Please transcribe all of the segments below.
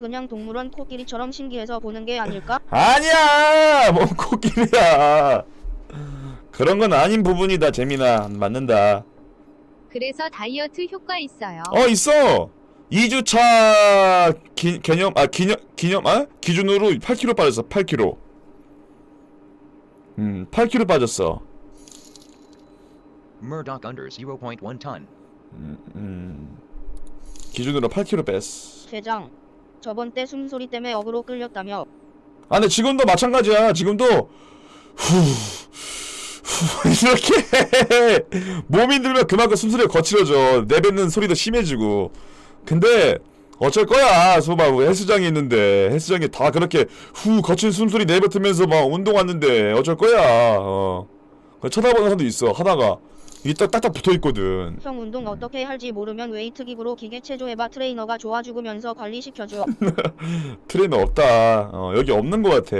그냥 동물원 코끼리처럼 신기해서 보는 게 아닐까? 아니야! 뭔 코끼리야! 그런 건 아닌 부분이다, 재민아. 맞는다. 그래서 다이어트 효과 있어요. 어, 있어! 2주차 기, 개념, 아, 기념, 기념, 아? 기준으로 8kg 빠졌어, 8kg. 음, 8kg 빠졌어. Murdoch under 0.1 ton. 음, 음. 기준으로 8kg 뺐어. 대장. 저번 때 숨소리 때문에 어그로 끌렸다며. 아, 근데 지금도 마찬가지야. 지금도 후, 후 이렇게 해. 몸이 들면 그만큼 숨소리가 거칠어져. 내뱉는 소리도 심해지고. 근데 어쩔 거야. 소바 헬스장에 있는데 헬스장에 다 그렇게 후 거친 숨소리 내뱉으면서 막 운동 왔는데 어쩔 거야. 어. 그 쳐다보는 사람도 있어. 하다가 이게 딱 딱딱 붙어 있거든. 형 운동 어떻게 할지 모르면 웨이트 기구로 기계 체조 해봐 트레이너가 좋아 죽으면서 관리시켜줘. 트레이너 없다. 어, 여기 없는 것 같아.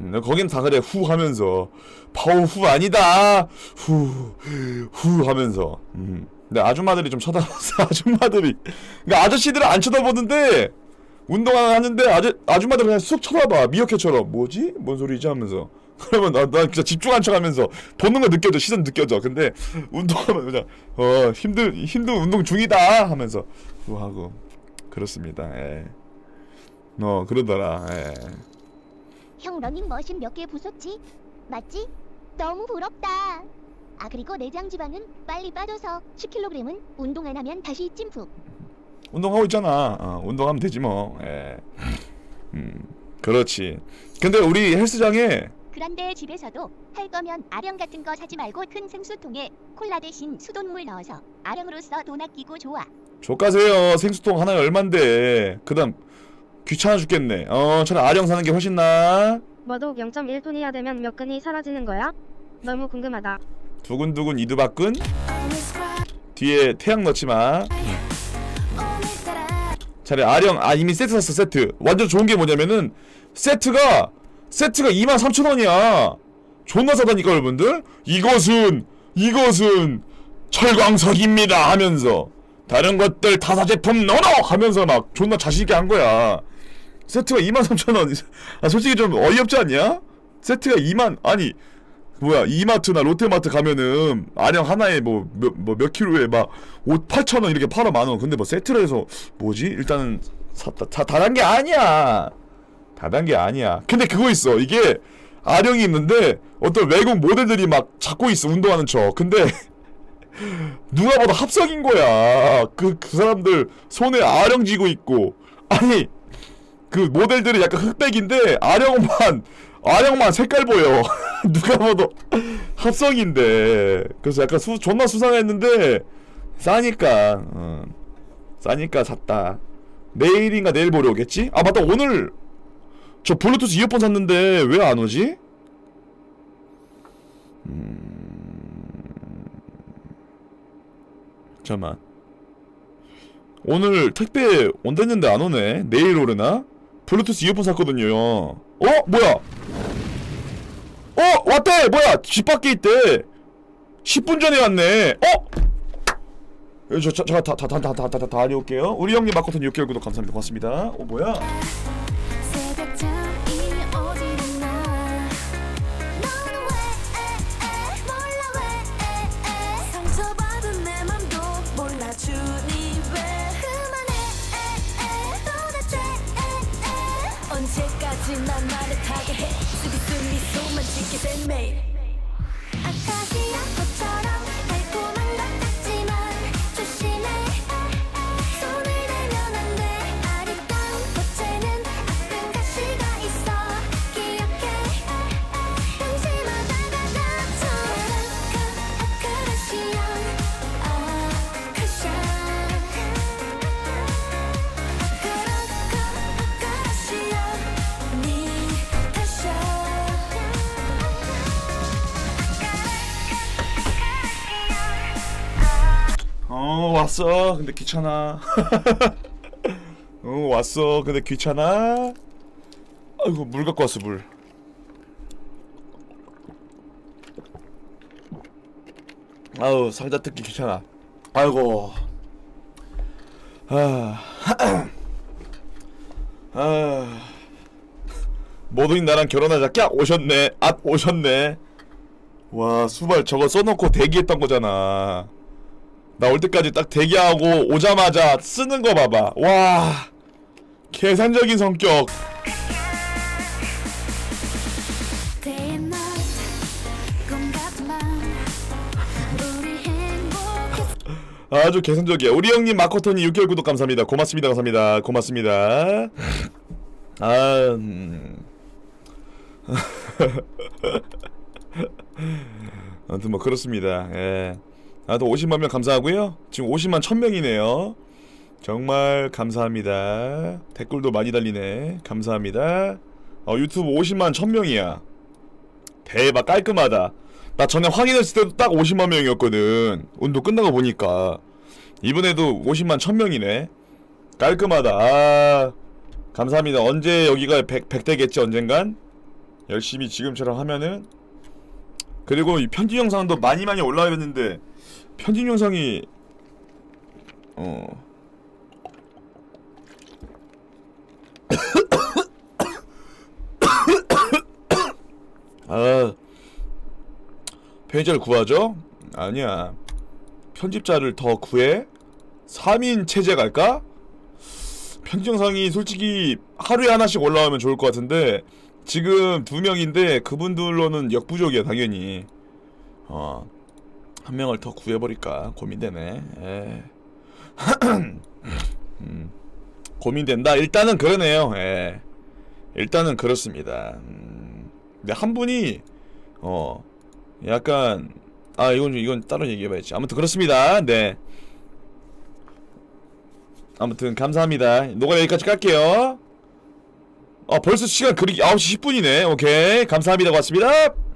음, 거긴 다 그래 후 하면서 파워 후 아니다 후후 하면서. 음. 근데 아줌마들이 좀 쳐다봐서 아줌마들이 그러니까 아저씨들은 안 쳐다보는데 운동하는데 아저 아줌마들은 그냥 쑥 쳐다봐 미어캣처럼 뭐지 뭔 소리지 하면서 그러면 나, 나 진짜 집중한 척 하면서 보는 거 느껴져 시선 느껴져 근데 운동하면 그냥 어 힘들 힘든 운동 중이다 하면서 후 하고 그렇습니다. 예. 어 그러더라. 예. 형 러닝머신 몇 개 부쉈지? 맞지? 너무 부럽다. 아 그리고 내장 지방은 빨리 빠져서 10kg은 운동 안 하면 다시 찜푹. 운동하고 있잖아. 어, 운동하면 되지 뭐. 예. 음 그렇지. 근데 우리 헬스장에 그런데 집에서도 할 거면 아령 같은 거 사지 말고 큰 생수통에 콜라 대신 수돗물 넣어서 아령으로서 돈 아끼고 좋아. 족가세요. 생수통 하나에 얼만데. 그다음 귀찮아 죽겠네. 어 차라리 아령 사는 게 훨씬 나. 뭐도 0.1톤이야 되면 몇 근이 사라지는 거야? 너무 궁금하다. 두근두근 이두박근. 뒤에 태양 넣지 마. 차라리 아령 아 이미 세트 샀어 세트. 완전 좋은 게 뭐냐면은 세트가 세트가 23,000원이야. 존나 싸다니까 여러분들. 이것은 이것은 철광석입니다 하면서 다른 것들 타사 제품 노노 하면서 막 존나 자신있게 한 거야. 세트가 23,000원. 아 솔직히 좀 어이없지 않냐? 세트가 2만 아니 뭐야 이마트나 롯데마트 가면은 아령 하나에 뭐몇뭐 몇 킬로에 막 5, 8천 원 이렇게 팔아 만원 근데 뭐 세트로 해서 뭐지 일단은 샀다 다 다단 게 아니야 다단 게 아니야. 근데 그거 있어. 이게 아령이 있는데 어떤 외국 모델들이 막 잡고 있어 운동하는 척. 근데 누가 봐도 합성인 거야. 그그 사람들 손에 아령 쥐고 있고. 아니 그 모델들이 약간 흑백인데 아령만 아령만 색깔 보여. 누가 봐도 합성인데. 그래서 약간 수, 존나 수상했는데 싸니까 어. 싸니까 샀다. 내일인가 내일 보러 오겠지? 아 맞다. 오늘 저 블루투스 이어폰 샀는데 왜 안 오지? 음... 잠깐만 오늘 택배 온댔는데 안 오네 내일 오려나? 블루투스 이어폰 샀거든요 어? 뭐야 어 왔대 뭐야 집 밖에 있대 10분 전에 왔네 어? 저, 저, 제가 다, 다, 다, 다, 다, 다, 다 다녀올게요 우리 형님 마코튼 6개월 구독 감사합니다 고맙습니다 어 뭐야 난 말을 타게 해. 쓰리쓴 미소만 짓게 된 매일. 아카시아 꽃처 어 왔어. 근데 귀찮아. 어 왔어. 근데 귀찮아? 아이고 물 갖고 왔어 물. 아우 살다 뜯기 귀찮아. 아이고. 아. 아. 모두인 나랑 결혼하자. 깍 오셨네. 앗 오셨네. 와 수발 저거 써놓고 대기했던 거잖아 나 올 때까지 딱 대기하고 오자마자 쓰는 거 봐봐. 와 계산적인 성격. 아주 계산적이야 우리 형님 마코토니 6개월 구독 감사합니다. 고맙습니다. 감사합니다. 고맙습니다. 아 음. 아무튼 뭐 그렇습니다. 예 아또 50만 명 감사하고요. 지금 50만 1000명이네요. 정말 감사합니다. 댓글도 많이 달리네. 감사합니다. 어 유튜브 50만 1000명이야. 대박 깔끔하다. 나 전에 확인했을 때도 딱 50만 명이었거든. 운동 끝나고 보니까. 이번에도 50만 1000명이네. 깔끔하다. 아 감사합니다. 언제 여기가 100, 100대겠지 언젠간? 열심히 지금처럼 하면은. 그리고 이 편집 영상도 많이 많이 올라와야 되는데 편집 영상이 어 아 편집자를 구하죠? 아니야 편집자를 더 구해? 3인 체제 갈까? 편집 영상이 솔직히 하루에 하나씩 올라오면 좋을 것 같은데 지금 두 명인데 그분들로는 역부족이야 당연히 어, 한 명을 더 구해버릴까 고민되네. 에. 음, 고민된다. 일단은 그러네요. 예. 일단은 그렇습니다. 음, 근데 한 분이 어 약간 아 이건 이건 따로 얘기해봐야지. 아무튼 그렇습니다. 네. 아무튼 감사합니다. 노가 여기까지 깔게요. 아 벌써 시간 그리 9시 10분이네. 오케이. 감사합니다. 고맙습니다